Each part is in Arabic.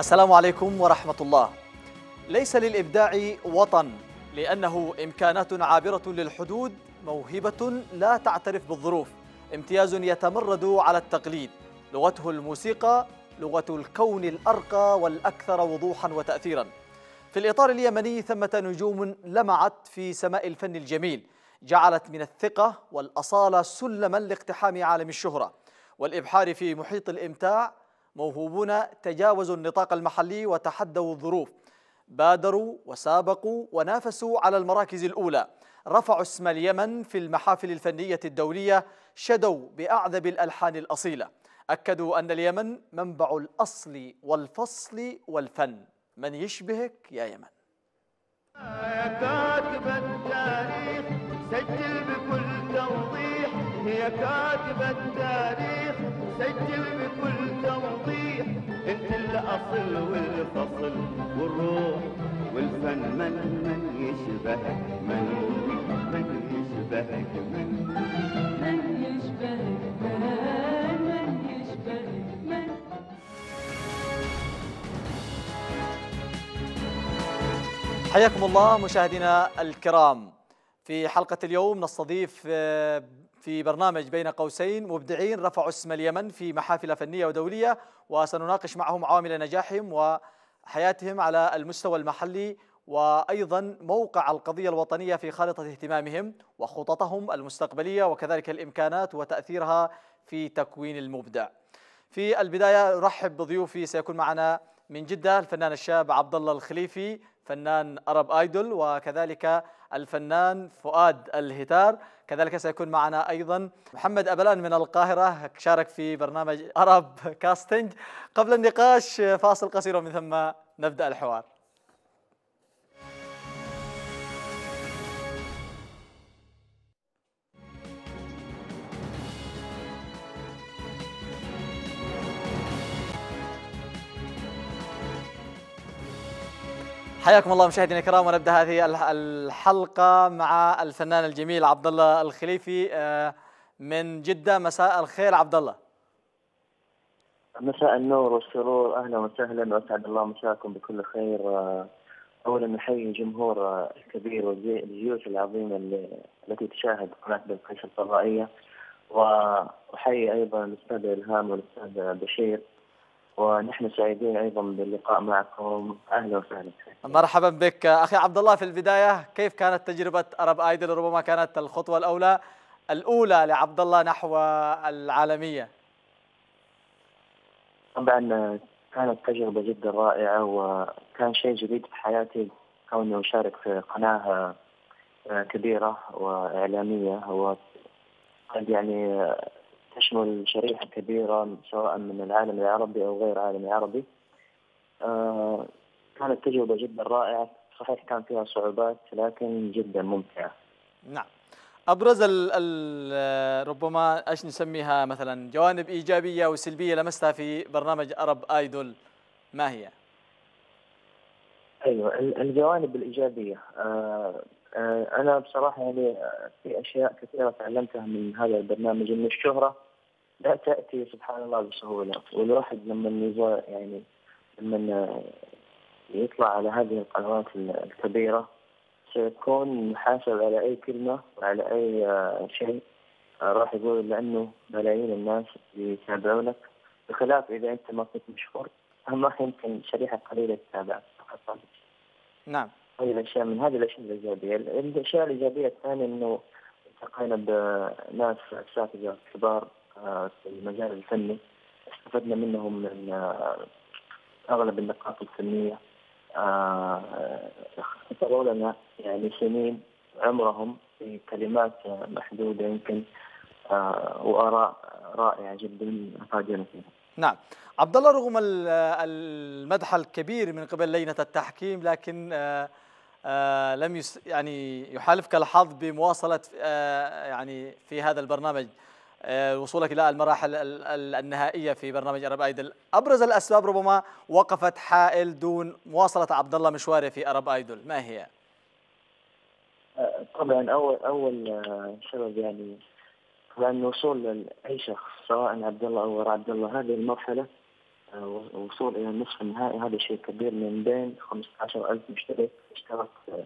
السلام عليكم ورحمة الله. ليس للإبداع وطن لأنه إمكانات عابرة للحدود، موهبة لا تعترف بالظروف، امتياز يتمرد على التقليد، لغته الموسيقى، لغة الكون الأرقى والأكثر وضوحا وتأثيرا. في الإطار اليمني ثمة نجوم لمعت في سماء الفن الجميل، جعلت من الثقة والأصالة سلما لاقتحام عالم الشهرة والإبحار في محيط الإمتاع موهوبون تجاوزوا النطاق المحلي وتحدوا الظروف. بادروا وسابقوا ونافسوا على المراكز الأولى. رفعوا اسم اليمن في المحافل الفنية الدولية شدوا بأعذب الألحان الأصيلة. أكدوا أن اليمن منبع الأصل والفصل والفن. من يشبهك يا يمن. كاتب التاريخ سجل بكل توضيح يا كاتب التاريخ سجل بكل توضيح. انت الأصل والفصل والروح والفن من من يشبهك من من يشبهك من. من يشبهك من من يشبهك من. حياكم الله مشاهدينا الكرام. في حلقة اليوم نستضيف آه، في برنامج بين قوسين مبدعين رفعوا اسم اليمن في محافل فنية ودولية وسنناقش معهم عوامل نجاحهم وحياتهم على المستوى المحلي وأيضا موقع القضية الوطنية في خارطة اهتمامهم وخططهم المستقبلية وكذلك الإمكانات وتأثيرها في تكوين المبدع. في البداية أرحب بضيوفي سيكون معنا من جدة الفنان الشاب عبد الله الخليفي فنان أرب آيدول وكذلك الفنان فؤاد الهتار. كذلك سيكون معنا أيضا محمد أبلان من القاهرة شارك في برنامج أرب كاستنج. قبل النقاش فاصل قصير ومن ثم نبدأ الحوار. حياكم الله مشاهدينا الكرام ونبدأ هذه الح- الحلقة مع الفنان الجميل عبد الله الخليفي آه، من جدة. مساء الخير عبد الله مساء النور والسرور. أهلا وسهلا. وأسعد الله مساكم بكل خير. آه، اولا نحيي الجمهور آه، الكبير والجيوش العظيمة التي تشاهد قناة بلقيس الفضائية. وأحيي أيضا الأستاذ إلهام والأستاذ بشير. ونحن سعيدين أيضا باللقاء معكم. أهلا وسهلا. مرحبا بك. أخي عبد الله في البداية كيف كانت تجربة أرب آيدل؟ ربما كانت الخطوة الأولى الأولى لعبد الله نحو العالمية. طبعا كانت تجربة جدا رائعة وكان شيء جديد في حياتي كوني أشارك في قناة كبيرة وإعلامية وقد يعني تشمل شريحة كبيرة سواء من العالم العربي أو غير العالم العربي. آه، كانت تجربة جدا رائعة صحيح كان فيها صعوبات لكن جدا ممتعة. نعم أبرز ال ال ربما إيش نسميها مثلا جوانب إيجابية وسلبيه لمستها في برنامج أرب آيدول ما هي؟ أيوه ال- الجوانب الإيجابية آه أنا بصراحة يعني آه، في أشياء كثيرة تعلمتها من هذا البرنامج إن الشهرة لا تأتي سبحان الله بسهولة. والواحد لما يعني لما آه، يطلع على هذه القنوات ال- الكبيرة سيكون محاسب على أي كلمة وعلى أي آه، شيء آه، راح يقول لأنه ملايين الناس يتابعونك بخلاف إذا أنت ما كنت مشهور ما يمكن شريحة قليلة تتابعك نعم. هذه الأشياء من هذه الأشياء الإيجابية، الأشياء الإيجابية الثانية إنه التقينا بناس أساتذة كبار آه، في المجال الفني. استفدنا منهم من آه، أغلب النقاط الفنية. آه، خسروا لنا يعني سنين عمرهم في كلمات محدودة يمكن وآراء رائعة جدا افادونا فيها. نعم. عبد الله رغم ال- المدح الكبير من قبل لجنه التحكيم لكن آه، لم يس يعني يحالفك الحظ بمواصلة آه، يعني في هذا البرنامج. آه، وصولك إلى المراحل ال- ال- النهائية في برنامج أرب أيدل. أبرز الأسباب ربما وقفت حائل دون مواصلة عبد الله مشواره في أرب أيدل. ما هي؟ آه، طبعا أول أول آه، سبب يعني لأن وصول ل- أي شخص سواء عبد الله أو غير عبد الله هذه المرحلة وصول إلى النصف النهائي هذا شيء كبير. من بين 15 ألف مشترك اشترك في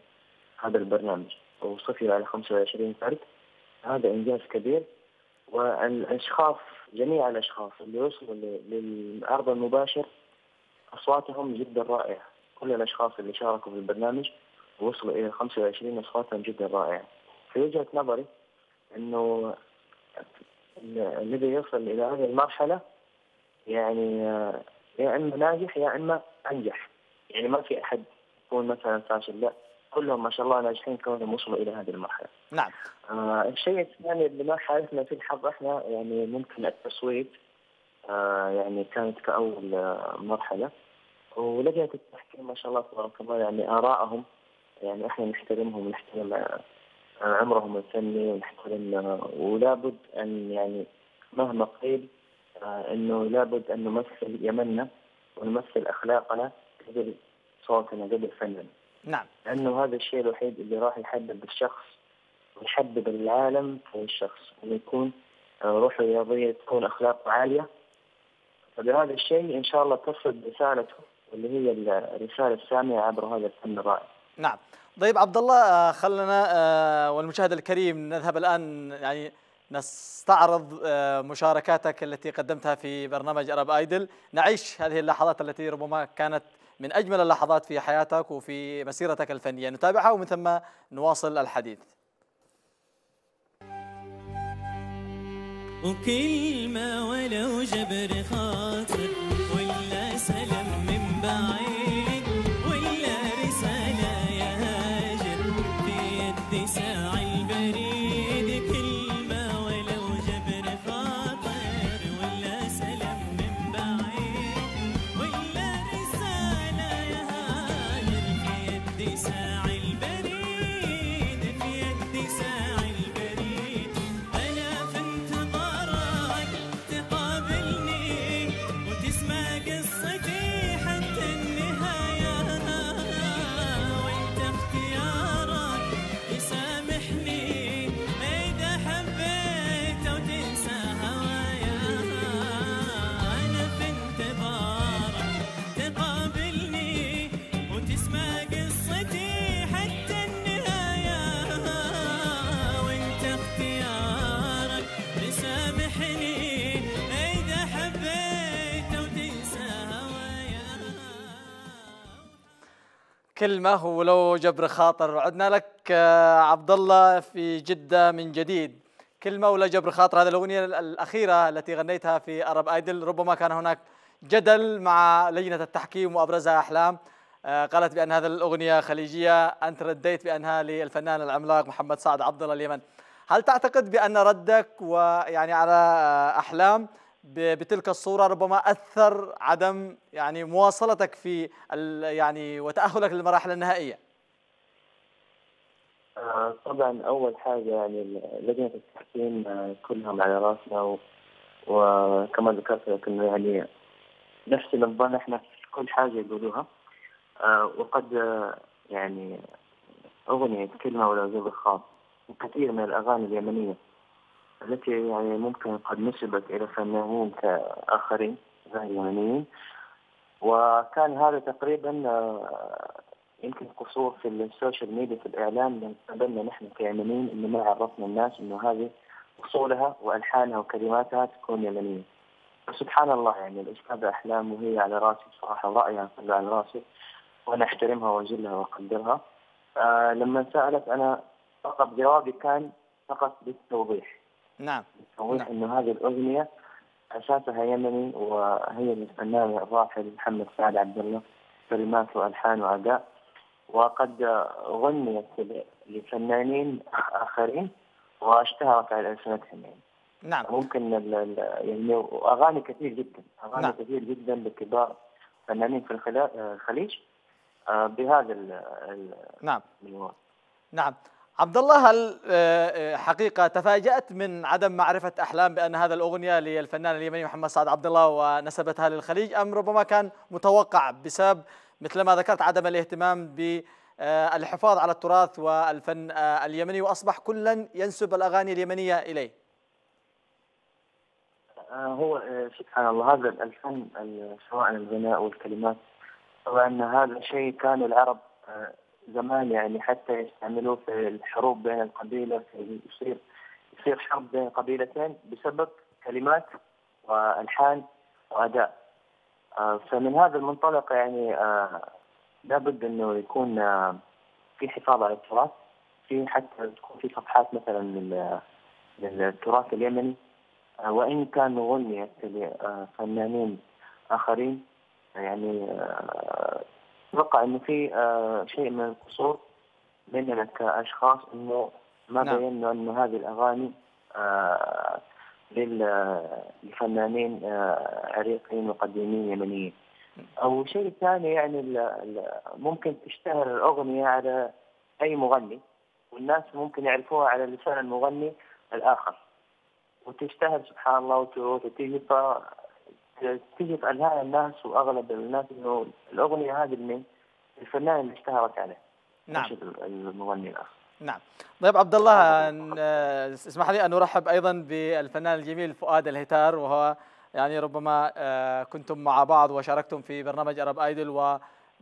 هذا البرنامج. وصفر على 25 فرد. هذا إنجاز كبير. والأشخاص جميع الأشخاص اللي وصلوا للعرض المباشر أصواتهم جدا رائعة. كل الأشخاص اللي شاركوا في البرنامج وصلوا إلى 25 أصواتهم جدا رائعة. في وجهة نظري ال- الذي يصل إلى هذه المرحلة يعني آه، يا إما ناجح يا إما أنجح. يعني ما في أحد يكون مثلا فاشل لا. كلهم ما شاء الله ناجحين كونهم وصلوا إلى هذه المرحلة. نعم. آه الشيء الثاني اللي ما حالفنا فيه الحظ إحنا يعني ممكن التصويت آه يعني كانت كأول آه مرحلة. ولجنة التحكيم ما شاء الله تبارك الله يعني آرائهم يعني إحنا نحترمهم ونحترم آه عمرهم الفني ونحترم آه ولابد أن يعني مهما قيل إنه لابد أن نمثل يمننا ونمثل أخلاقنا قبل صوتنا قبل فننا. نعم. لأنه هذا الشيء الوحيد اللي راح يحدد الشخص ويحبب العالم في الشخص إنه يكون آه، روحه رياضية تكون أخلاقه عالية. فبهذا الشيء إن شاء الله تصل رسالته واللي هي الرسالة السامية عبر هذا الفن الرائع. نعم. طيب عبد الله آه، خلنا آه، والمشاهد الكريم نذهب الآن يعني نستعرض آه، مشاركاتك التي قدمتها في برنامج ارب آيدل. نعيش هذه اللحظات التي ربما كانت من أجمل اللحظات في حياتك وفي مسيرتك الفنية. نتابعها ومن ثم نواصل الحديث. وكلمة ولو جبر خاطر. كلمة ولو جبر خاطر عدنا لك آه، عبد الله في جدة من جديد. كلمة ولا جبر خاطر هذه الأغنية الأخيرة التي غنيتها في أرب آيدل. ربما كان هناك جدل مع لجنة التحكيم وأبرزها أحلام. آه، قالت بأن هذه الأغنية خليجية. أنت رديت بأنها للفنان العملاق محمد سعد عبد الله اليمن. هل تعتقد بأن ردك ويعني على آه، أحلام ب- بتلك الصورة ربما أثر عدم يعني مواصلتك في يعني وتأهلك للمراحل النهائية آه، طبعا أول حاجة يعني لجنة التحكيم آه، كلهم على راسنا. وكما ذكرت لك انه يعني نفس النظام إحنا في كل حاجة يقولوها آه، وقد يعني أغنية كلمة ولا زبر خاص وكثير من الأغاني اليمنية التي يعني ممكن قد نسبت إلى فنانين اخرين غير يمنيين وكان هذا تقريبا آه، يمكن قصور في السوشيال ميديا في الإعلام لأن قبلنا نحن كيمنيين إنه ما عرفنا الناس إنه هذه أصولها وألحانها وكلماتها تكون يمنيه. فسبحان الله يعني الأستاذة أحلام وهي على رأسي صراحة رايها كلها على رأسي وأنا احترمها واجلها وأقدرها. آه لما سألت أنا فقط جوابي كان فقط للتوضيح. نعم. توضيح نعم. انه هذه الأغنية أساسها يمني وهي للفنان الراحل محمد سعد عبد الله كلمات والحان وأداء. وقد غنيت لفنانين آخرين واشتهرت على ألسنتهم يعني. نعم. ممكن يعني واغاني كثير جدا أغاني نعم. كثير جدا لكبار فنانين في الخليج آه، بهذا ال- نعم. نعم. عبد الله هل آه، آه، حقيقة تفاجأت من عدم معرفة أحلام بأن هذا الأغنية للفنان اليمني محمد سعد عبد الله ونسبتها للخليج أم ربما كان متوقع بسبب مثل ما ذكرت عدم الاهتمام بالحفاظ على التراث والفن آه، اليمني وأصبح كلا ينسب الأغاني اليمنية إليه؟ آه، هو آه، سبحان الله هذا الفن ال- سواء الغناء والكلمات طبعا هذا شيء كان العرب آه، زمان يعني حتى يستعملوه في الحروب بين القبيلة يصير يصير حرب بين قبيلتين بسبب كلمات وألحان وأداء. آه، فمن هذا المنطلق يعني آه، لابد إنه يكون آه، في حفاظ على التراث. في حتى تكون في صفحات مثلا لل- للتراث اليمني. وإن كان غنيت لفنانين آخرين يعني أتوقع إنه في آه، شيء من القصور مننا كأشخاص إنه ما نعم. بينا إنه هذه الأغاني آه، لل- لفنانين آه، عريقين وقديمين يمنيين أو شيء ثاني يعني ال- ال- ممكن تشتهر الأغنية على أي مغني والناس ممكن يعرفوها على لسان المغني الآخر وتشتهر سبحان الله وت- في أذهان الناس وأغلب الناس إنه الأغنية هذه من الفنان اللي اشتهرت عليه. نعم. مش المغني الآخر. نعم. طيب عبد الله آه، اسمح لي أن أرحب أيضا بالفنان الجميل فؤاد الهتار وهو يعني ربما آه، كنتم مع بعض وشاركتم في برنامج أرب آيدل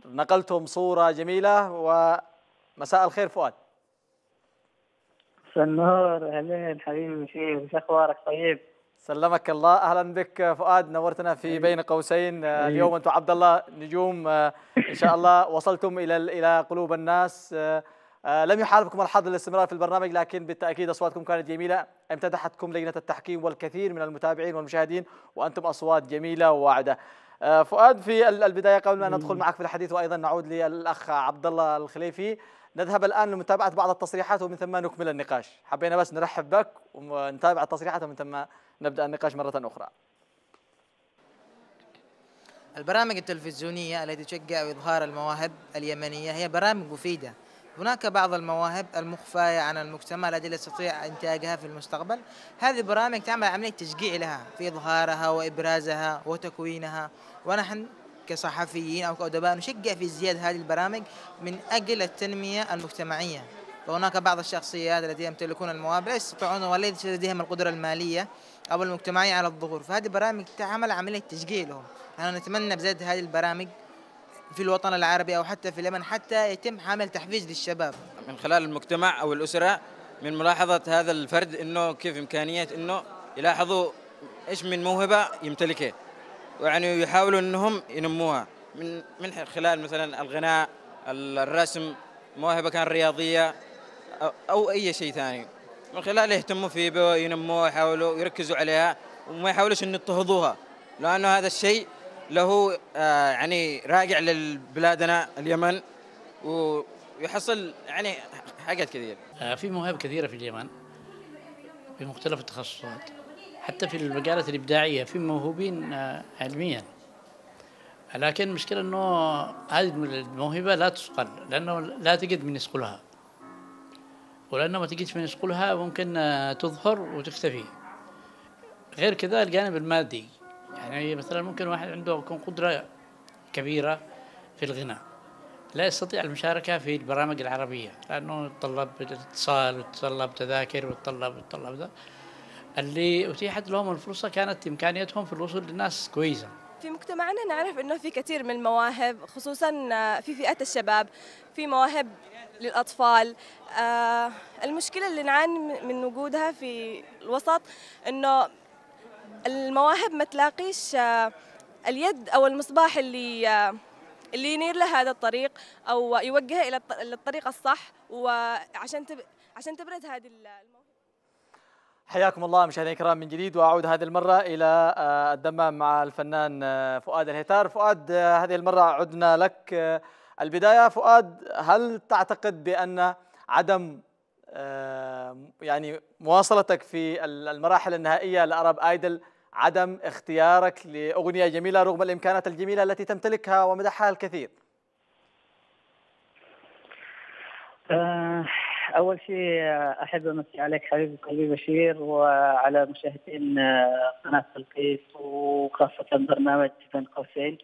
ونقلتم صورة جميلة ومساء الخير فؤاد. النور أهلين حبيبي شيخ وش أخبارك؟ طيب؟ سلمك الله. أهلا بك فؤاد نورتنا في بين قوسين. آه، اليوم أنتم عبد الله نجوم. آه، إن شاء الله وصلتم إلى إلى قلوب الناس. آه، لم يحالفكم الحظ للاستمرار في البرنامج لكن بالتأكيد أصواتكم كانت جميلة. امتدحتكم لجنة التحكيم والكثير من المتابعين والمشاهدين وأنتم أصوات جميلة وواعدة. فؤاد في ال- البداية قبل ما ندخل معك في الحديث وأيضا نعود للأخ عبد الله الخليفي. نذهب الآن لمتابعة بعض التصريحات ومن ثم نكمل النقاش. حبينا بس نرحب بك ونتابع التصريحات ومن ثم نبدأ النقاش مرة أخرى. البرامج التلفزيونية التي تشجع إظهار المواهب اليمنية هي برامج مفيدة. هناك بعض المواهب المخفاة عن المجتمع التي لا يستطيع إنتاجها في المستقبل. هذه البرامج تعمل عملية تشجيع لها في إظهارها وإبرازها وتكوينها. ونحن كصحفيين أو كأدباء نشجع في ازدياد هذه البرامج من أجل التنمية المجتمعية. فهناك بعض الشخصيات التي يمتلكون المواهب لا يستطيعون وليس لديهم القدرة المالية أو المجتمعية على الظهور. فهذه برامج تعمل عملية تشجيع لهم نحن نتمنى بزيادة هذه البرامج في الوطن العربي أو حتى في اليمن حتى يتم عمل تحفيز للشباب. من خلال المجتمع أو الأسرة من ملاحظة هذا الفرد إنه كيف إمكانية إنه يلاحظوا إيش من موهبة يمتلكها. ويعني يحاولوا إنهم ينموها. من من خلال مثلا الغناء الرسم موهبة كان رياضية. أو, أو أي شيء ثاني. من خلال يهتموا فيه وينموها يحاولوا يركزوا عليها وما يحاولوش إن يضطهدوها. لأنه هذا الشيء له آه يعني راجع لبلادنا اليمن ويحصل يعني حاجات كثير آه، في مواهب كثيرة في اليمن في مختلف التخصصات. حتى في المجالات الإبداعية في موهوبين آه، علميا. لكن المشكلة أنه هذه الموهبة لا تسقل لأنه لا تجد من يسقلها ولأنه ما تجدش من يسقلها ممكن آه، تظهر وتختفي. غير كذا الجانب المادي. يعني مثلا ممكن واحد عنده يكون قدرة كبيرة في الغناء. لا يستطيع المشاركة في البرامج العربية لأنه يتطلب الاتصال ويتطلب تذاكر ويتطلب ويتطلب ذا اللي أتيحت لهم الفرصة كانت إمكانيتهم في الوصول للناس كويسة. في مجتمعنا نعرف إنه في كثير من المواهب خصوصا في فئة الشباب في مواهب للأطفال آه، المشكلة اللي نعاني من وجودها في الوسط إنه المواهب ما تلاقيش آه، اليد أو المصباح اللي آه، اللي ينير لها هذا الطريق إلى الط- إلى الطريق الصح وعشان. عشان تبرز هذه الموهبه حياكم الله مشاهدينا الكرام من جديد وأعود هذه المرة إلى آه، الدمام مع الفنان آه، فؤاد الهتار فؤاد آه، هذه المرة عدنا لك البداية. فؤاد هل تعتقد بأن عدم يعني مواصلتك في ال- المراحل النهائية لأرب آيدل عدم اختيارك لأغنية جميلة رغم الإمكانات الجميلة التي تمتلكها ومدحها الكثير؟ أول شيء أحب أمسي عليك حبيبي قلبي بشير وعلى مشاهدين آه، قناة القيس وخاصة برنامج بين قوسين.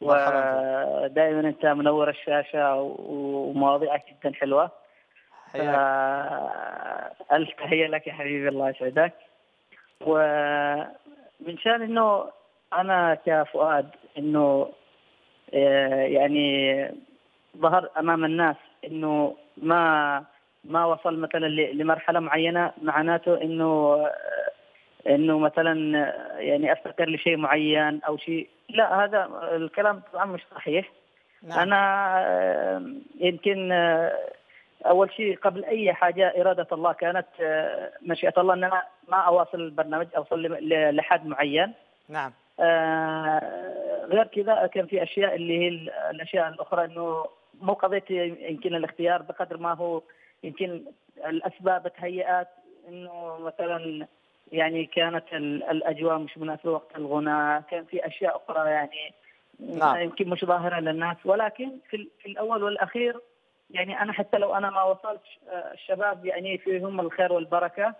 ودائما أنت منور الشاشة ومواضيعك جدا حياك. آه، ألف تحية لك يا حبيبي الله يسعدك. و من شان إنه أنا كفؤاد إنه آه، يعني ظهر أمام الناس إنه ما ما وصل مثلا لمرحلة معينة معناته إنه إنه مثلا يعني أفتكر لشيء معين أو شيء. لا هذا الكلام طبعا مش صحيح. نعم. أنا يمكن أول شيء قبل أي حاجة إرادة الله كانت مشيئة الله إن أنا ما أواصل البرنامج أوصل لحد معين. نعم. آه، غير كذا كان في أشياء اللي هي ال- الأشياء الأخرى إنه مو قضية يمكن الاختيار بقدر ما هو يمكن الأسباب تهيئت إنه مثلا يعني كانت ال- الأجواء مش مناسبة وقت الغناء كان في أشياء أخرى يعني نعم. يمكن مش ظاهرة للناس ولكن في, في الأول والأخير يعني أنا حتى لو أنا ما وصلتش آه، الشباب يعني فيهم الخير والبركة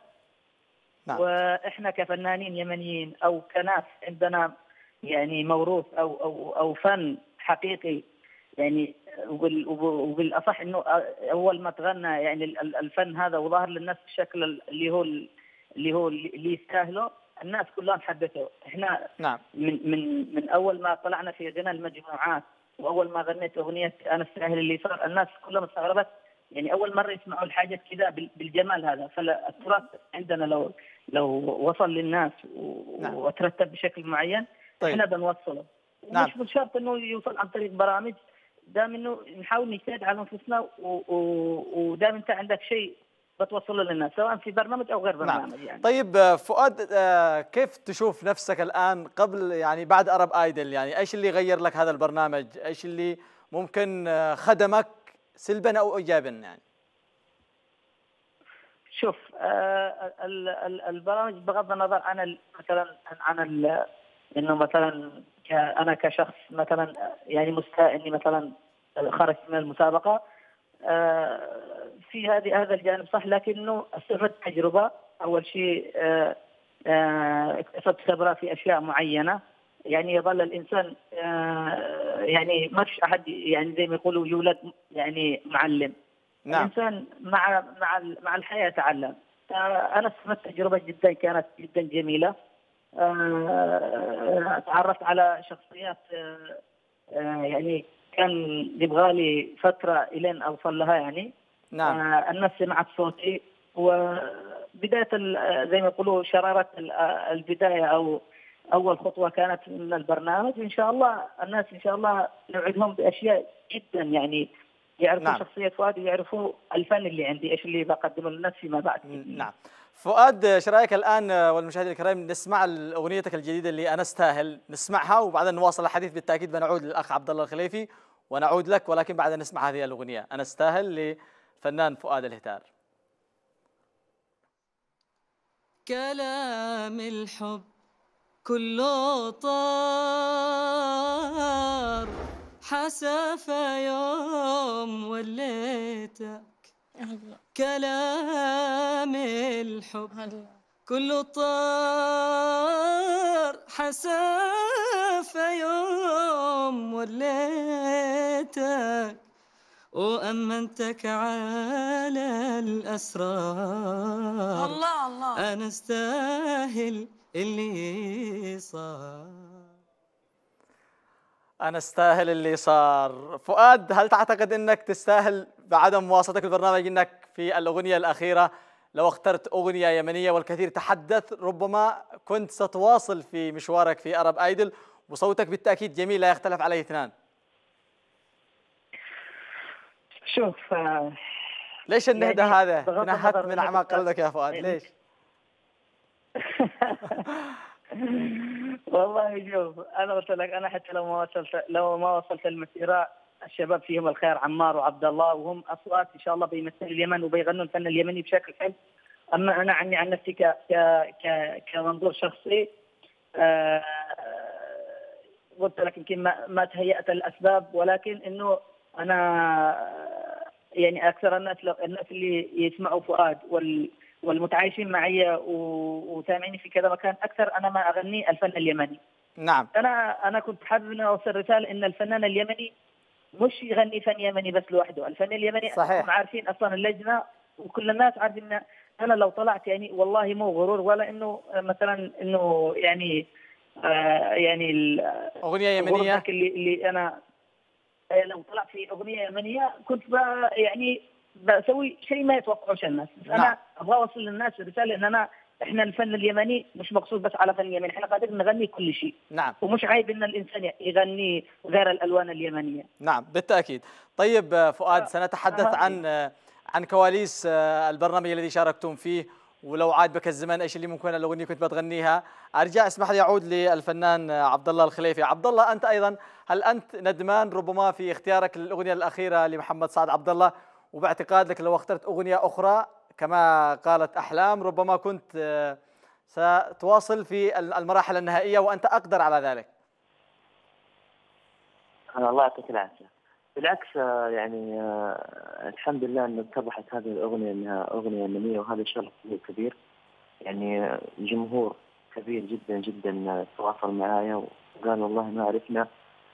نعم. وإحنا كفنانين يمنيين أو كناس عندنا يعني موروث أو أو أو فن حقيقي يعني وبالأصح إنه أول ما تغنى يعني ال- ال- الفن هذا وظهر للناس بالشكل اللي هو اللي هو اللي يستاهله الناس كلهم حبته إحنا نعم من من من أول ما طلعنا في غنى المجموعات وأول ما غنيت أغنية أنا استاهل اللي صار الناس كلهم استغربت يعني أول مرة يسمعوا الحاجة كذا بال- بالجمال هذا فالتراث عندنا لو لو وصل للناس نعم. وترتب بشكل معين طيب. إحنا بنوصله نعم. مش بالشرط إنه يوصل عن طريق برامج دام إنه نحاول نجتهد على أنفسنا ودام أنت عندك شيء بتوصله للناس سواء في برنامج أو غير برنامج نعم يعني. طيب آه، فؤاد آه، كيف تشوف نفسك الآن قبل يعني بعد أرب آيدل؟ يعني إيش اللي غير لك هذا البرنامج؟ إيش اللي ممكن آه، خدمك سلبا أو إيجابا يعني؟ شوف ال- ال- البرامج بغض النظر عن مثلا عن إنه مثلا أنا كشخص مثلا يعني مستاء إني مثلا خرجت من المسابقة آه في هذه هذا الجانب صح لكنه استفدت تجربه أول شيء آه آه اكتسبت خبرة في أشياء معينة. يعني يظل الإنسان آه يعني ما فيش أحد يعني زي ما يقولوا يولد يعني معلم. نعم. الإنسان مع مع مع الحياة يتعلم. آه، أنا استفدت تجربه جدا كانت جدا جميلة. آه، تعرفت على شخصيات آه، آه، يعني كان يبغى لي فترة إلين أوصل لها يعني. نعم. آه، الناس سمعت صوتي وبدايه زي ما يقولوا شرارة ال- البداية أو أول خطوة كانت من البرنامج. إن شاء الله الناس إن شاء الله نوعدهم بأشياء جدا يعني. يعرفوا. نعم. شخصية فؤاد ويعرفوا الفن اللي عندي إيش اللي بقدمه للناس فيما بعد. نعم. فؤاد إيش رأيك الآن والمشاهدين الكرام نسمع أغنيتك الجديدة اللي أنا أستاهل نسمعها وبعدين نواصل الحديث بالتأكيد بنعود للأخ عبد الله الخليفي ونعود لك ولكن بعد أن نسمع هذه الأغنية. أنا أستاهل لفنان فؤاد الهتار. كلام الحب كله طار حسافة يوم وليتك. كلام الحب كله طار حسافة يوم وليتك وأمنتك على الأسرار. الله الله. أنا أستاهل اللي صار. أنا أستاهل اللي صار. فؤاد هل تعتقد إنك تستاهل بعدم مواصلتك البرنامج إنك في الأغنية الأخيرة؟ لو اخترت أغنية يمنية والكثير تحدث ربما كنت ستواصل في مشوارك في أرب أيدل وصوتك بالتأكيد جميل لا يختلف عليه اثنان. شوف آه، ليش النهدة يعني هذا؟ نهت من كنت- قلبك يا فؤاد ليش؟ والله شوف أنا قلت لك أنا حتى لو ما وصلت لو ما وصلت المسيرة الشباب فيهم الخير عمار وعبد الله وهم أصوات إن شاء الله بيمثلوا اليمن وبيغنوا الفن اليمني بشكل حلو. أما أنا عني عن نفسي ك ك كمنظور شخصي آه قلت لك يمكن ما, ما تهيأت الأسباب ولكن إنه أنا يعني أكثر الناس الناس اللي يسمعوا فؤاد وال والمتعايشين معي وسامعيني في كذا مكان أكثر أنا ما أغني الفن اليمني. نعم. أنا أنا كنت حابب ان أوصل رسالة إن الفنان اليمني مش يغني فن يمني بس لوحده، الفن اليمني صحيح. عارفين أصلا اللجنة وكل الناس عارفين إن أنا لو طلعت يعني والله مو غرور ولا إنه مثلا إنه يعني آه يعني أغنية يمنية؟ اللي اللي أنا آه، لو طلعت في أغنية يمنية كنت يعني بسوي شيء ما يتوقعوش الناس. نعم. أنا أبغى أوصل للناس رساله إن أنا إحنا الفن اليمني مش مقصود بس على فن يمني إحنا قادرين نغني كل شيء. نعم. ومش عيب إن الإنسان يغني غير الألوان اليمنية. نعم بالتأكيد. طيب آه، فؤاد آه، سنتحدث آه. عن آه، عن كواليس البرنامج الذي شاركتم فيه. ولو عاد بك الزمن إيش اللي ممكن الأغنية كنت بتغنيها؟ أرجع اسمح لي أعود للفنان عبد الله الخليفي. عبد الله أنت أيضا هل أنت ندمان ربما في اختيارك للأغنية الأخيرة لمحمد سعد؟ عبد الله وباعتقادك لو اخترت أغنية أخرى كما قالت أحلام ربما كنت آه، ستواصل في المراحل النهائية وأنت أقدر على ذلك. الله يعطيك العافية. بالعكس آه، يعني آه، الحمد لله أن اتضحت هذه الأغنية أنها أغنية يمنية وهذا شرف كبير. يعني جمهور كبير جدا جدا تواصل معايا وقال والله ما عرفنا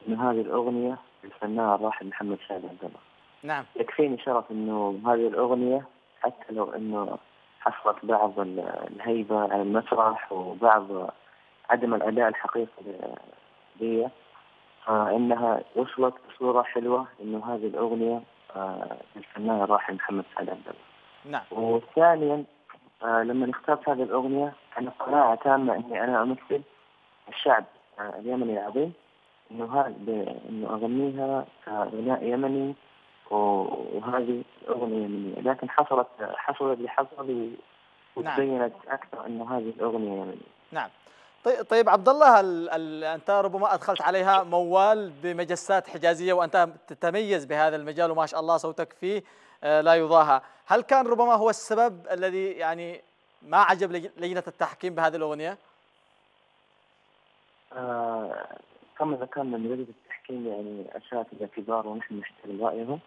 أن هذه الأغنية للفنان الراحل محمد سعد عبد الله. نعم. يكفيني شرف أنه هذه الأغنية حتى لو أنه حصلت بعض ال- الهيبة على المسرح وبعض عدم الأداء الحقيقي لي فإنها وصلت بصورة حلوة إنه هذه الأغنية آه، للفنان الراحل محمد سعد عبد الله. نعم. وثانيا آه، لما اخترت هذه الأغنية أنا قناعة تامة إني أنا أمثل الشعب آه، اليمني العظيم إنه هذا إنه أغنيها كغناء يمني وهذه أغنية يمنية لكن حصلت حصلت اللي حصل و- نعم. وتبينت أكثر إنه هذه الأغنية يمنية نعم طيب طيب عبد الله ال ال أنت ربما أدخلت عليها موال بمجسات حجازية وأنت تتميز بهذا المجال وما شاء الله صوتك فيه آه، لا يضاهى، هل كان ربما هو السبب الذي يعني ما عجب لج- لجنة التحكيم بهذه الأغنية؟ آه، كما ذكرنا من لجنة التحكيم يعني أساتذة كبار ونحن نحترم رأيهم آه،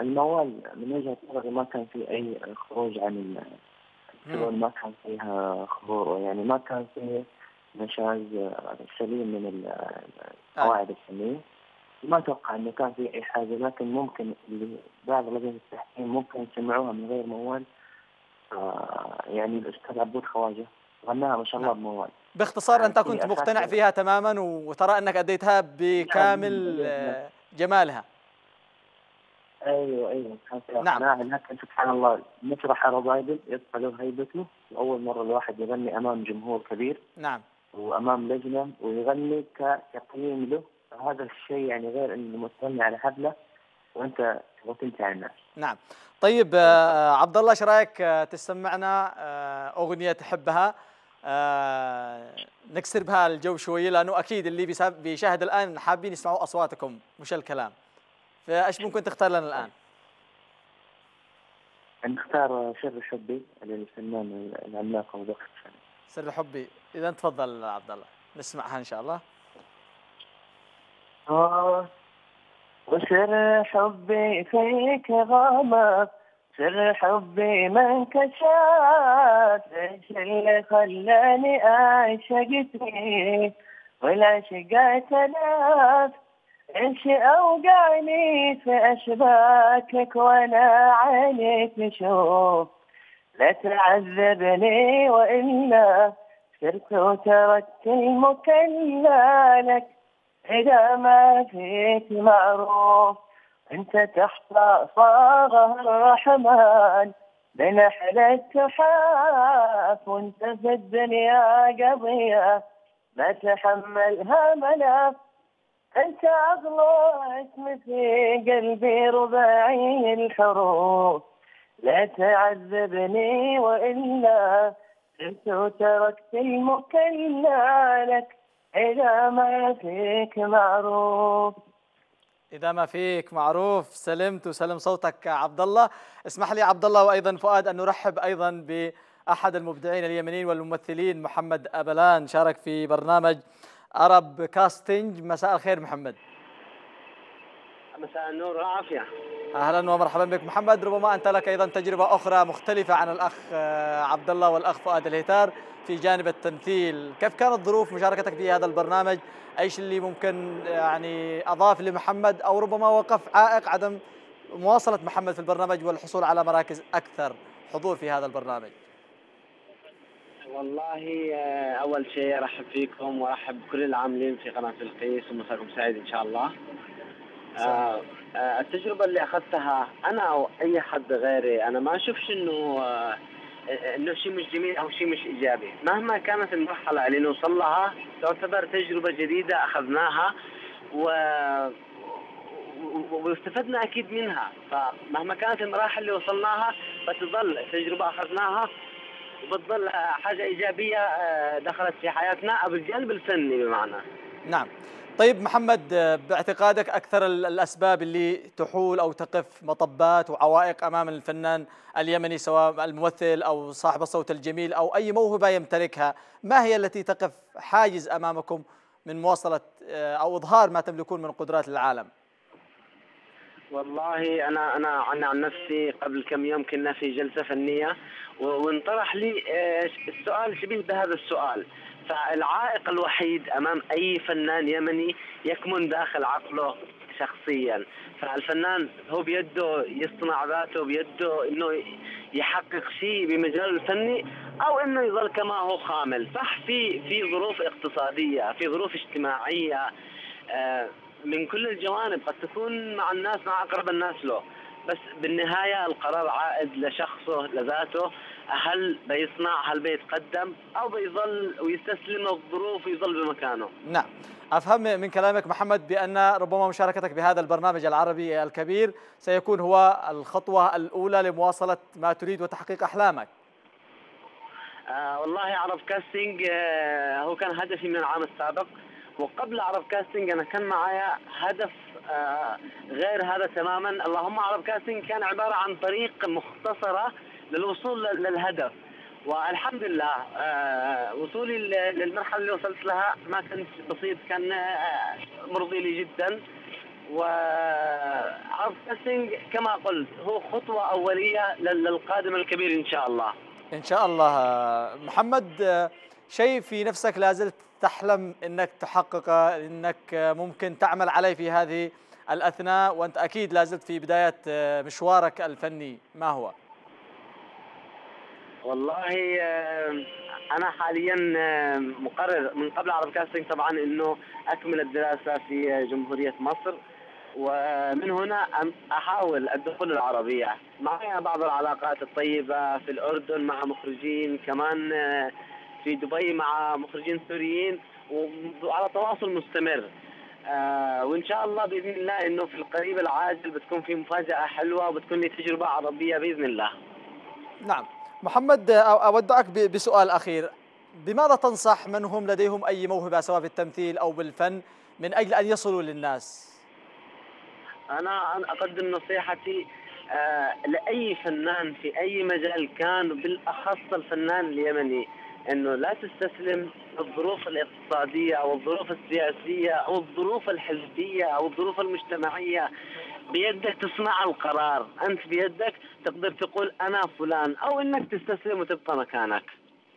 الموال من وجهة نظري ما كان في أي خروج عن ال- الشغل ما كان فيها خبور يعني ما كان فيه نشاز آه، سليم من ال- القواعد الفنية ما أتوقع أنه كان في أي حاجة لكن ممكن اللي بعض لجنة التحكيم ممكن سمعوها من غير موال آه، يعني الأستاذ عبود خواجة غناها ما شاء الله نعم. بموال باختصار أنت في كنت مقتنع يعني. فيها تماما وترى أنك أديتها بكامل نعم. آه، جمالها. أيوه أيوه. نعم. لكن سبحان الله مسرح ارابايبل يبقى له هيبته. وأول مرة الواحد يغني أمام جمهور كبير. نعم. وأمام لجنة ويغني كتقييم له. فهذا الشيء يعني غير انه متغني على حفلة وأنت تبغى تمتع الناس. نعم. طيب آه، عبد الله إيش رأيك آه، تسمعنا آه، أغنية تحبها؟ آه، نكسر بها الجو شوية لأنه أكيد اللي بيشاهد الآن حابين يسمعوا أصواتكم مش الكلام. فايش ممكن تختار لنا الآن؟ نختار سر حبي للفنان العملاق ابو بكر. سر حبي. إذا تفضل عبد الله. نسمعها إن شاء الله. آه وسر حبي فيك غامض سر حبي ما انكشف إيش اللي خلاني اعشق فيك والعشق تلاف إيش أوقعني في أشباكك وأنا عينيك نشوف لا تعذبني وإلا سرت وتركت المكلا لك إذا ما فيك معروف. أنت تحت صاغه الرحمن بنحل التحاف وأنت في الدنيا قضية. ما تحملها مناف أنت أغلى اسم في قلبي رباعي الحروف. لا تعذبني وإلا سرت وتركت المكلا لك إذا ما فيك معروف. اذا ما فيك معروف. سلمت وسلم صوتك عبد الله اسمح لي عبد الله وأيضا فؤاد أن نرحب أيضا بأحد المبدعين اليمنيين والممثلين محمد أبلان شارك في برنامج أرب كاستنج. مساء الخير محمد. مساء النور والعافية. أهلا ومرحبا بك محمد. ربما أنت لك أيضا تجربة أخرى مختلفة عن الأخ آه، عبد الله والأخ فؤاد الهيتار في جانب التمثيل. كيف كانت ظروف مشاركتك في هذا البرنامج؟ أيش اللي ممكن يعني أضاف لمحمد؟ أو ربما وقف عائق عدم مواصلة محمد في البرنامج والحصول على مراكز أكثر الحضور في هذا البرنامج. والله آه، أول شيء أرحب فيكم وأرحب بكل العاملين في قناة القيس ومساكم سعيد إن شاء الله. آه، آه، التجربة اللي أخذتها أنا أو أي حد غيري أنا ما أشوفش إنه آه، إنه شيء مش جميل أو شيء مش إيجابي، مهما كانت المرحلة اللي نوصل لها تعتبر تجربة جديدة أخذناها و و- واستفدنا أكيد منها. فمهما كانت المراحل اللي وصلناها فتظل تجربة أخذناها. وبتظل حاجة إيجابية آه، دخلت في حياتنا بالجانب الفني بمعنى. نعم. طيب محمد آه، باعتقادك أكثر ال- الأسباب اللي تحول أو تقف مطبات وعوائق أمام الفنان اليمني سواء الممثل أو صاحب الصوت الجميل أو أي موهبة يمتلكها ما هي التي تقف حاجز أمامكم من مواصلة آه، أو إظهار ما تملكون من قدرات للعالم والله أنا أنا عن نفسي قبل كم يوم كنا في جلسة فنية وانطرح لي آه، السؤال شبيه بهذا السؤال. فالعائق الوحيد أمام أي فنان يمني يكمن داخل عقله شخصيا. فالفنان هو بيده يصنع ذاته بيده إنه يحقق شيء بمجاله الفني أو إنه يظل كما هو خامل. صح في في ظروف اقتصادية في ظروف اجتماعية آه، من كل الجوانب قد تكون مع الناس مع أقرب الناس له. بس بالنهاية القرار عائد لشخصه لذاته. هل بيصنع هل بيتقدم؟ أو بيظل ويستسلم للظروف ويظل بمكانه. نعم. أفهم من كلامك محمد بأن ربما مشاركتك بهذا البرنامج العربي الكبير سيكون هو الخطوة الأولى لمواصلة ما تريد وتحقيق أحلامك. آه والله عرب كاستنج آه هو كان هدفي من العام السابق. وقبل عرب كاستنج أنا كان معايا هدف آه غير هذا تماما. اللهم عرب كاستنج كان عبارة عن طريق مختصرة للوصول لل- للهدف. والحمد لله آه وصولي للمرحلة اللي وصلت لها ما كان بسيط كان آه مرضي لي جدا. وعرب كاستنج كما قلت هو خطوة أولية لل- للقادم الكبير إن شاء الله. إن شاء الله محمد شيء في نفسك لازلت تحلم أنك تحققه آه، ممكن تعمل عليه في هذه الأثناء وأنت أكيد لازلت في بداية آه، مشوارك الفني ما هو؟ والله آه، أنا حاليا آه، مقرر من قبل عرب كاستنج طبعا إنه أكمل الدراسة في جمهورية مصر ومن هنا أحاول الدخول العربيه معي بعض العلاقات الطيبة في الأردن مع مخرجين كمان في دبي مع مخرجين سوريين وعلى تواصل مستمر. آه وإن شاء الله بإذن الله إنه في القريب العاجل بتكون في مفاجأة حلوة وبتكون لي تجربة عربية بإذن الله. نعم. محمد أودعك ب- بسؤال أخير. بماذا تنصح من هم لديهم أي موهبة سواء في التمثيل أو بالفن؟ من أجل أن يصلوا للناس؟ أنا أقدم نصيحتي آه، لأي فنان في أي مجال كان بالاخص الفنان اليمني. إنه لا تستسلم للظروف الاقتصادية أو الظروف السياسية أو الظروف الحزبية أو الظروف المجتمعية. بيدك تصنع القرار. أنت بيدك تقدر تقول أنا فلان أو إنك تستسلم وتبقى مكانك.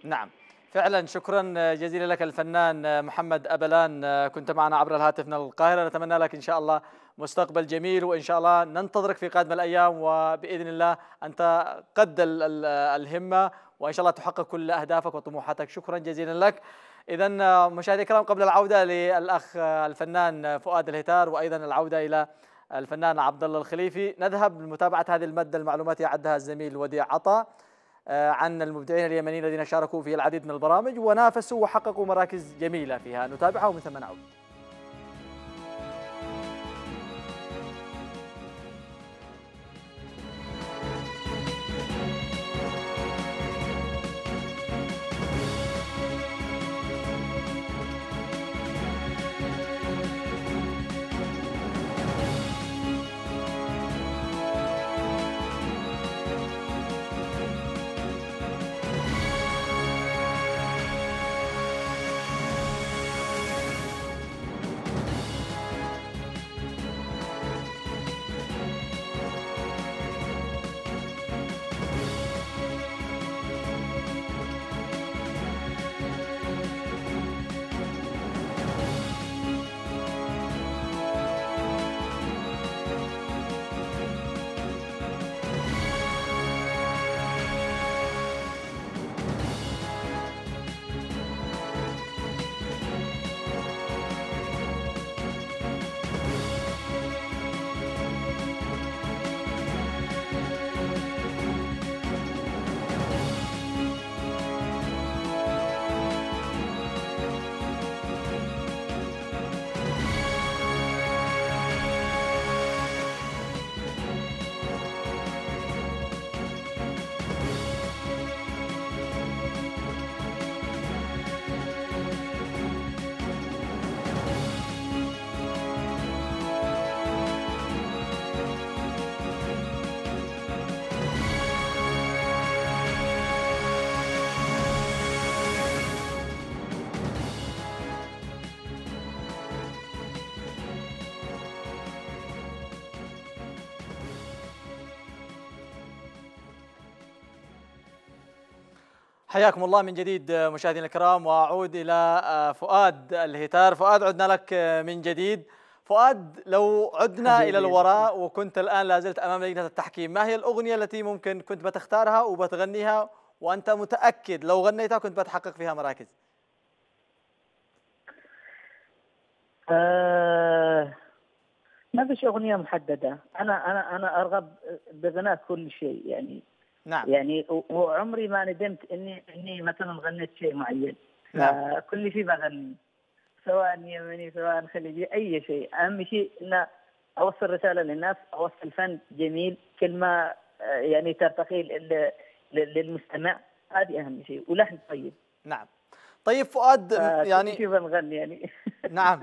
نعم. فعلا شكرا جزيلا لك الفنان محمد أبلان. كنت معنا عبر الهاتف من القاهرة. نتمنى لك إن شاء الله مستقبل جميل وإن شاء الله ننتظرك في قادم الأيام. وبإذن الله أنت قد ال- ال- الهمة. وإن شاء الله تحقق كل أهدافك وطموحاتك. شكرا جزيلا لك. إذا مشاهدي الكرام قبل العودة للأخ الفنان فؤاد الهتار وأيضا العودة إلى الفنان عبد الله الخليفي. نذهب لمتابعة هذه المادة المعلوماتية عدها الزميل وديع عطا آه، عن المبدعين اليمنيين الذين شاركوا في العديد من البرامج ونافسوا وحققوا مراكز جميلة فيها. نتابعها ومن ثم نعود. حياكم الله من جديد آه، مشاهدينا الكرام وأعود إلى آه، فؤاد الهتار. فؤاد عدنا لك آه، من جديد. فؤاد لو عدنا. إلى الوراء وكنت الآن لا زلت أمام لجنة التحكيم ما هي الأغنية التي ممكن كنت بتختارها وبتغنيها؟ وأنت متأكد لو غنيتها كنت بتحقق فيها مراكز؟ آه ما فيش أغنية محددة. أنا أنا أنا أرغب بغناء كل شيء يعني نعم. يعني وعمري ما ندمت اني إني مثلا غنيت شيء معين. نعم. آه كل شيء بغني. سواء يمني سواء خليجي أي شيء. أهم شيء إن أوصل رسالة للناس أوصل فن جميل كلمة آه، يعني ترتقي لل- لل- للمستمع. هذه أهم شيء. ولحن طيب. نعم. طيب فؤاد آه، يعني كل شيء بنغني يعني. نعم.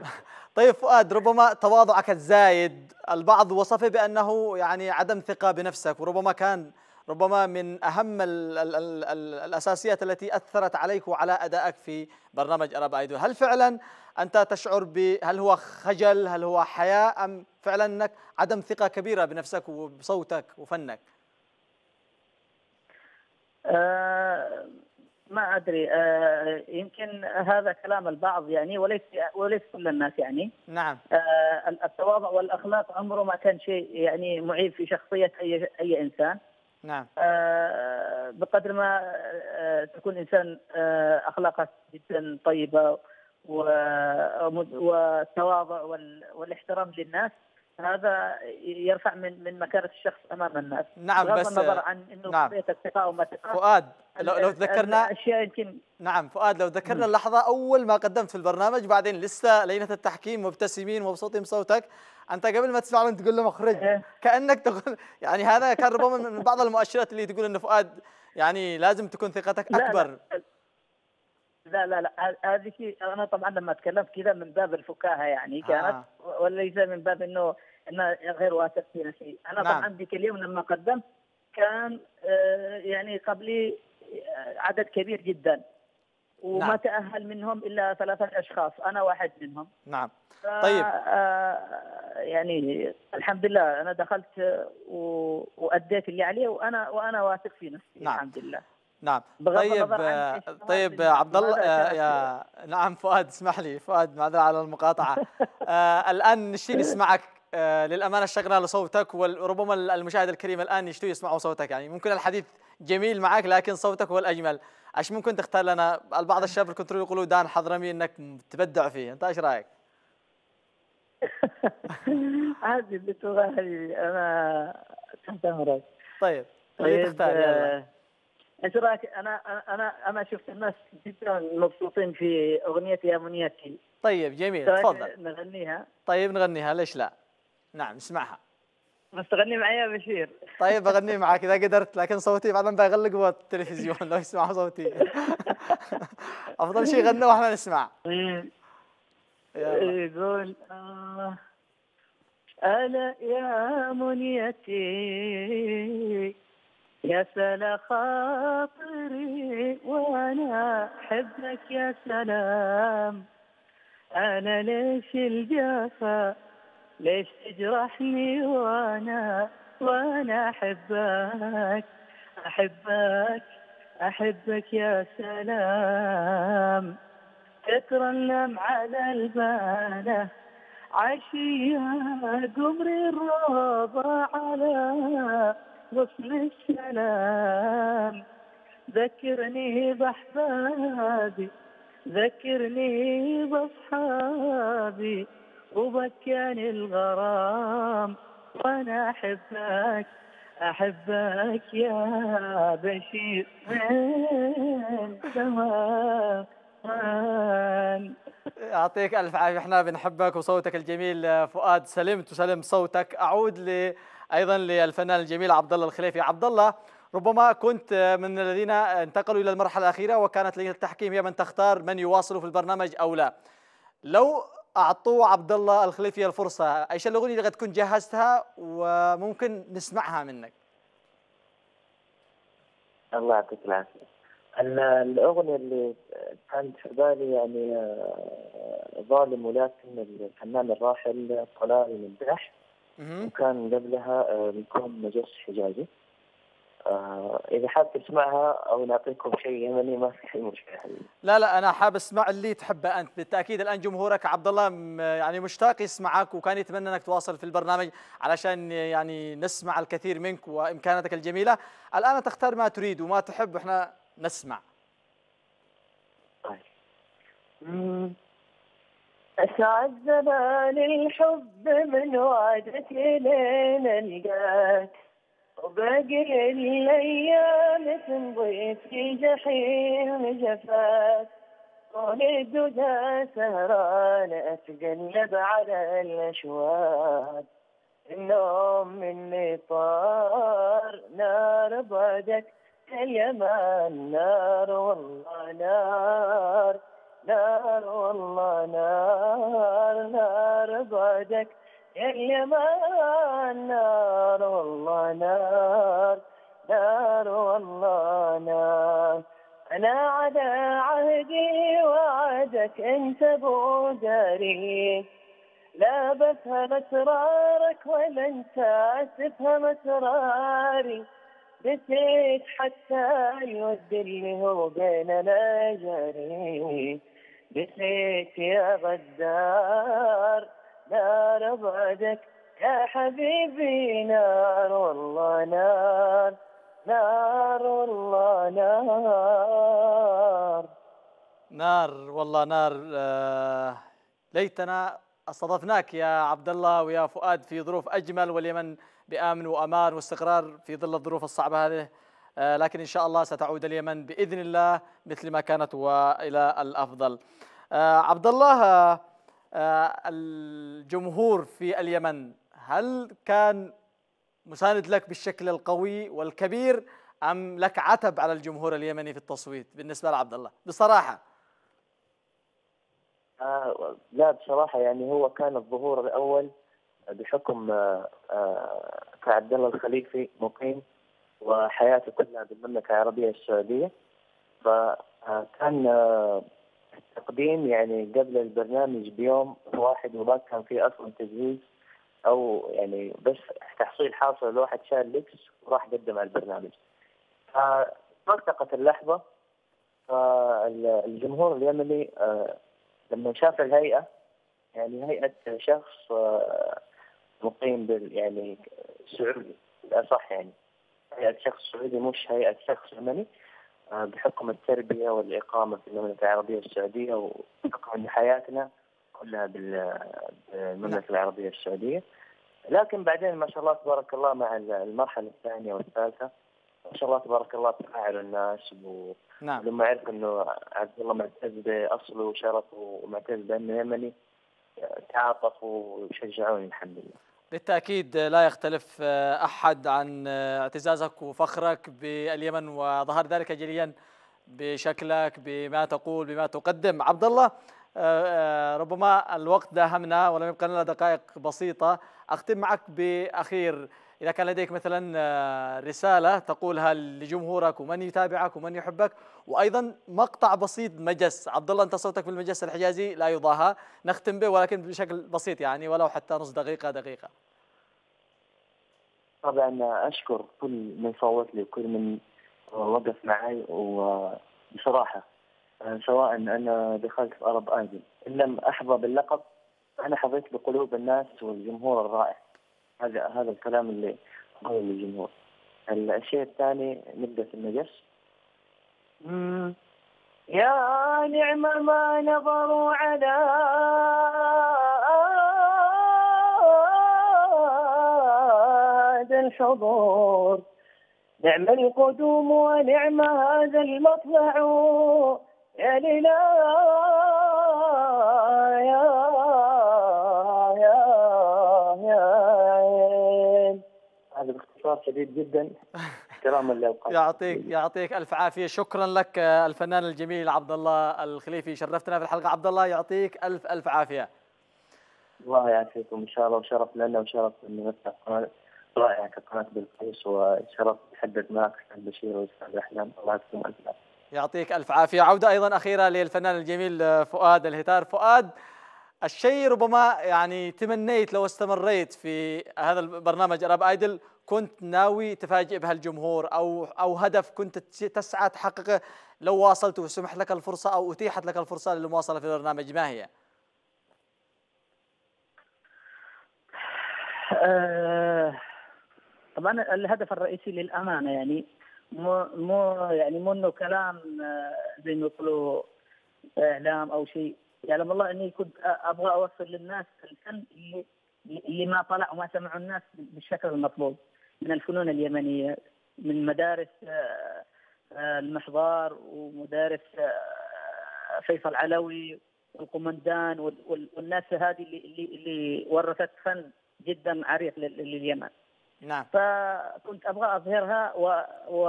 طيب فؤاد ربما تواضعك الزايد البعض وصفه بأنه يعني عدم ثقة بنفسك وربما كان ربما من أهم ال ال ال ال الأساسيات التي أثرت عليك وعلى أدائك في برنامج أرب أيدول هل فعلا أنت تشعر ب هل هو خجل هل هو حياء أم فعلا أنك عدم ثقة كبيرة بنفسك وبصوتك وفنك؟ آه، ما أدري. آه، يمكن هذا كلام البعض يعني وليس وليس كل الناس يعني. نعم. آه، التواضع والأخلاق عمره ما كان شيء يعني معيب في شخصية أي أي إنسان. نعم. آه، بقدر ما آه، تكون إنسان آه، اخلاقك جدا طيبة والتواضع وال- والاحترام للناس هذا يرفع من من مكانه الشخص أمام الناس نعم، بغض بس- النظر عن إنه نعم. قضيه الثقه أو ما ثقه فؤاد لو, لو تذكرنا الأشياء يمكن نعم فؤاد لو ذكرنا اللحظة أول ما قدمت في البرنامج بعدين لسه لجنة التحكيم مبتسمين ومبسوطين بصوتك أنت قبل ما تسمع لهم تقول لهم اخرج إيه. كأنك تقول يعني هذا كان ربما من بعض المؤشرات اللي تقول إنه فؤاد يعني لازم تكون ثقتك لا، لا. لا لا لا ه- هذه أنا طبعا لما تكلمت كذا من باب الفكاهة يعني كانت آه. وليس من باب انه إنه غير واثق في نفسي. أنا نعم. طبعا ذيك اليوم لما قدمت كان آه، يعني قبلي آه، عدد كبير جدا. وما نعم. تأهل منهم إلا ثلاثة أشخاص. أنا واحد منهم. نعم. طيب. آه، يعني الحمد لله أنا دخلت و- وأديت اللي عليه وأنا وأنا واثق في نفسي نعم. الحمد لله. نعم. طيب طيب عبد الله يا نعم فؤاد اسمح لي فؤاد معذرة على المقاطعة؟ آه، الآن نشتي نسمعك آه، للأمانة اشتقنا لصوتك وربما المشاهد الكريم الآن يشتوا يسمعوا صوتك. يعني ممكن الحديث جميل معك لكن صوتك هو الأجمل. إيش ممكن تختار لنا البعض الشباب الكنترول يقولوا دان حضرمي إنك تبدع فيه. أنت إيش رأيك؟ عادي تبغى أنا تحت أمرك. طيب خليه تختار يلا. آه، إيش رأيك؟ أنا أنا أنا شفت الناس جدا مبسوطين في أغنية يا منيتي. طيب جميل رأيك تفضل. نغنيها. طيب نغنيها ليش لا؟ نعم نسمعها. بس تغني معي يا بشير. طيب بغني معك إذا قدرت لكن صوتي بعدين بغلق بالتلفزيون. لو يسمعوا صوتي. أفضل شيء غنوا وإحنا نسمع. يقول آه ألا يا منيتي يا سلا خاطري وأنا أحبك يا سلام. أنا ليش الجفا ليش تجرحني وأنا وأنا أحبك؟ أحبك أحبك يا سلام. تترنم على البانة عشية قمر الروضة على غصن السلام. ذكرني بأحبابي ذكرني بأصحابي. وبكاني الغرام وأنا أحبك أحبك يا بشير. من زمان يعطيك ألف عافية. إحنا بنحبك وصوتك الجميل آه، فؤاد سلمت وسلم صوتك. أعود ل أيضا للفنان الجميل عبد الله الخليفي. عبد الله ربما كنت آه، من الذين انتقلوا إلى المرحلة الأخيرة وكانت لجنه التحكيم هي من تختار من يواصل في البرنامج أو لا. لو اعطوا عبد الله الخليفي الفرصة. إيش الاغنيه اللي قد كنت جهزتها وممكن نسمعها منك. الله يعطيك العافية. ال- الأغنية اللي كانت في بالي يعني آه، ظالم ولكن الفنان الراحل طلال المداح. وكان قبلها آه، بيكون نجس حجازي. آه، إذا حاب تسمعها أو نعطيكم شيء يمني ما في مشكلة. لا لا أنا حاب أسمع اللي تحبه أنت. بالتأكيد الآن جمهورك عبد الله يعني مشتاق يسمعك وكان يتمنى أنك تواصل في البرنامج علشان يعني نسمع الكثير منك وإمكاناتك الجميلة. الآن تختار ما تريد وما تحب إحنا نسمع. مم. أسعد زمان الحب من وعدك لين ألقاك وباقي الأيام تمضي في جحيم جفاك طول الدجى سهران أتقلب على الأشواق. النوم مني طار نار بعدك اليمان نار والله نار نار والله نار نار بعدك اليمان نار والله نار نار والله نار. أنا على عهدي وعدك أنت بو داري لا بفهم أسرارك ولا أنت تفهم أسراري. نسيت حتى الود اللي هو بيننا جري نسيت يا غدار. نار بعدك يا حبيبي نار والله نار نار والله نار نار والله نار آه ليتنا أستضفناك يا عبد الله ويا فؤاد في ظروف أجمل واليمن بآمن وأمان واستقرار في ظل الظروف الصعبة هذه آه لكن إن شاء الله ستعود اليمن بإذن الله مثل ما كانت وإلى الأفضل. آه عبد الله الجمهور في اليمن هل كان مساند لك بالشكل القوي والكبير أم لك عتب على الجمهور اليمني في التصويت؟ بالنسبة لعبد الله بصراحة. آه لا بصراحة يعني هو كان الظهور الأول بحكم آه آه كعبد الله الخليفي مقيم وحياته كلها بالمملكة العربية السعودية. فكان التقديم يعني قبل البرنامج بيوم واحد وما كان في أصلا تجهيز أو يعني بس تحصيل حاصل الواحد شال لكس وراح قدم على البرنامج. فالتقت اللحظة فالجمهور اليمني لما شاف الهيئة يعني هيئة شخص مقيم بال يعني سعودي بالأصح يعني هيئة شخص سعودي مش هيئة شخص يمني. بحكم التربية والإقامة في المملكة العربية السعودية وبحكم أن حياتنا كلها بال- بالمملكة العربية السعودية. لكن بعدين ما شاء الله تبارك الله مع المرحلة الثانية والثالثة ما شاء الله تبارك الله تفاعلوا الناس و... نعم. لما عرف إنه عبد الله معتز باصله وشرفه ومعتز بانه يمني تعاطفوا وشجعوني الحمد لله. بالتأكيد لا يختلف أحد عن اعتزازك وفخرك باليمن وظهر ذلك جليا بشكلك بما تقول بما تقدم. عبد الله ربما الوقت داهمنا ولم يبقى لنا دقائق بسيطة. أختم معك بأخير. إذا كان لديك مثلا رسالة تقولها لجمهورك ومن يتابعك ومن يحبك وأيضا مقطع بسيط مجس. عبد الله أنت صوتك في المجس الحجازي لا يضاهى. نختم به ولكن بشكل بسيط يعني ولو حتى نص دقيقة دقيقة. طبعا أشكر كل من صوت لي وكل من وقف معي وبصراحة سواء أنا دخلت في ارب ايدل إن لم أحظى باللقب أنا حظيت بقلوب الناس والجمهور الرائع. هذا هذا الكلام اللي اقوله للجمهور الشيء الثاني نبدأ في النجس. يا نعم ما نظروا على هذا الحضور. نعم القدوم ونعم هذا المطلع. يا للا باختصار شديد جدا. احتراما لاوقاتك يعطيك يعطيك ألف عافية. شكرا لك الفنان الجميل عبد الله الخليفي. شرفتنا في الحلقة. عبد الله يعطيك الف ألف عافية. الله يعافيكم. إن شاء الله وشرف لنا وشرف انه نفتح قناه رائعه كقناه بالقيس وشرف نتحدث معك أستاذ بشير وأستاذ أحلام. الله يعطيكم ألف عافية. يعطيك ألف عافية. عودة أيضا أخيرة للفنان الجميل فؤاد الهتار. فؤاد الشيء ربما يعني تمنيت لو استمريت في هذا البرنامج اراب ايدل كنت ناوي تفاجئ بها الجمهور أو أو هدف كنت تس- تسعى تحققه لو واصلت وسمح لك الفرصة أو أتيحت لك الفرصة للمواصلة في البرنامج ما هي؟ آه، طبعا الهدف الرئيسي للأمانة يعني مو مو يعني مو إنه كلام آه، زي ما يقولوا إعلام أو شيء يعلم الله إني كنت أبغى أوصل للناس الفن اللي اللي ما طلع وما سمعوا الناس بالشكل المطلوب من الفنون اليمنية من مدارس آه، آه، المحضار ومدارس آه، فيصل علوي والقمندان وال- وال- والناس هذه اللي اللي اللي ورثت فن جدا عريق لل- لليمن. نعم. فكنت أبغى أظهرها و... و...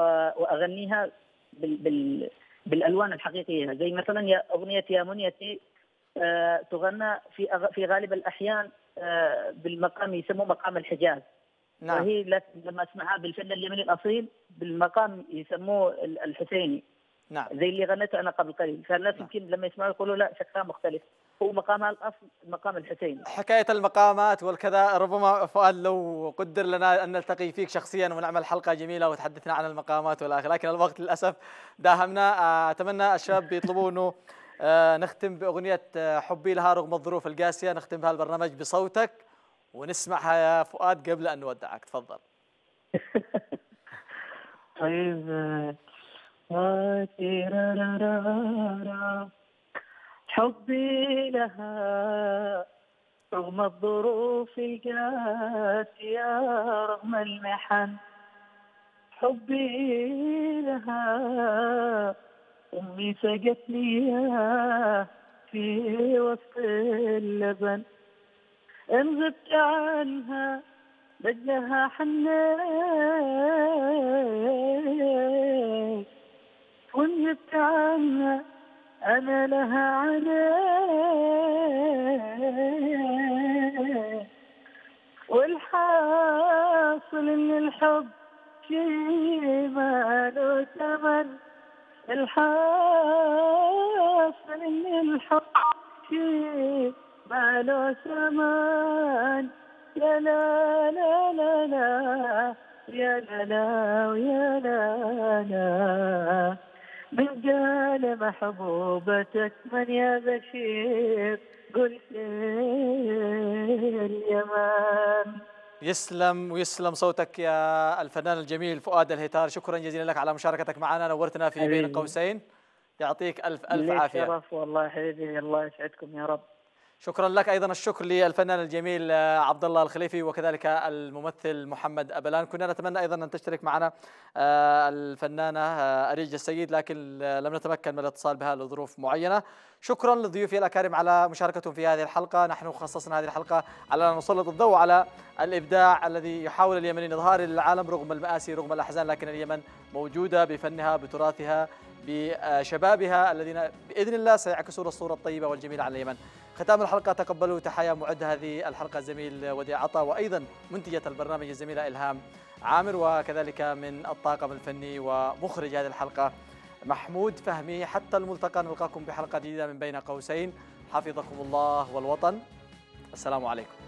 وأغنيها بال... بال... بالألوان الحقيقية. زي مثلا يا أغنية يا منيتي آه، تغنى في أغ... في غالب الأحيان آه، بالمقام يسموه مقام الحجاز. نعم. وهي لما اسمعها بالفن اليمني الأصيل بالمقام يسموه ال- الحسيني. نعم. زي اللي غنيته أنا قبل قليل. فالناس يمكن لما يسمعوا يقولوا لا شكلها مختلف. هو مقامها الأصل المقام الحسيني. حكاية المقامات والكذا ربما فؤاد لو قدر لنا أن نلتقي فيك شخصيا ونعمل حلقة جميلة وتحدثنا عن المقامات والآخر لكن الوقت للأسف داهمنا. أتمنى الشباب بيطلبوا أنه آه، نختم بأغنية آه، حبي لها رغم الظروف القاسية. نختم بها البرنامج بصوتك. ونسمعها يا فؤاد قبل أن نودعك. تفضل. طيب آه،. حبي لها رغم الظروف القاسية رغم المحن. حبي لها أمي سقت لي في وسط اللبن. غبت عنها لجها حنيت وإن غبت عنها أنا لها عليك والحاصل إن الحب شي ما له ثمن. الحاصل إن الحب شي ما له ثمن يا لا لا لا لا. يا لا لا ويا لا لا. من قال محبوبتك من يا بشير. قلت اليمن يسلم ويسلم صوتك يا الفنان الجميل فؤاد الهتار شكرا جزيلا لك على مشاركتك معنا. نورتنا في بين. قوسين يعطيك ألف ألف لي عافية. شرف والله حبيبي. الله يسعدكم يا رب. شكرا لك أيضا. الشكر للفنان الجميل آه، عبد الله الخليفي وكذلك الممثل محمد أبلان. كنا نتمنى أيضا أن تشترك معنا آه، الفنانة آه، أريج السيد لكن لم نتمكن من الاتصال بها لظروف معينة. شكرا لضيوفي الأكارم على مشاركتهم في هذه الحلقة. نحن خصصنا هذه الحلقة على أن نسلط الضوء على الإبداع الذي يحاول اليمنيين اظهاره للعالم رغم المآسي رغم الأحزان لكن اليمن موجودة بفنها بتراثها بشبابها الذين بإذن الله سيعكسون الصورة الطيبة والجميلة على اليمن. ختام الحلقة تقبلوا تحايا معد هذه الحلقة الزميل وديع عطا وأيضا منتجة البرنامج الزميلة إلهام عامر وكذلك من الطاقم الفني ومخرج هذه الحلقة محمود فهمي. حتى الملتقى نلقاكم بحلقة جديدة من بين قوسين. حفظكم الله والوطن. السلام عليكم.